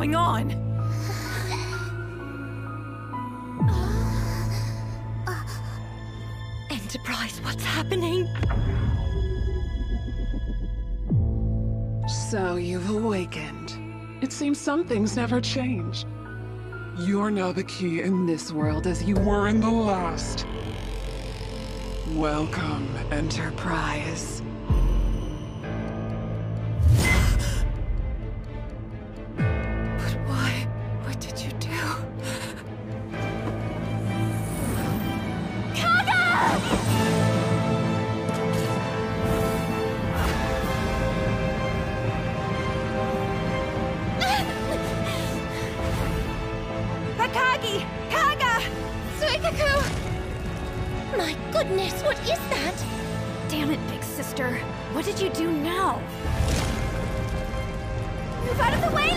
going on? Enterprise, what's happening? So you've awakened. It seems some things never change. You're now the key in this world as you were in the last. Welcome, Enterprise. Akagi! Kaga! Zuikaku! My goodness, what is that? Damn it, big sister. What did you do now? Move out of the way,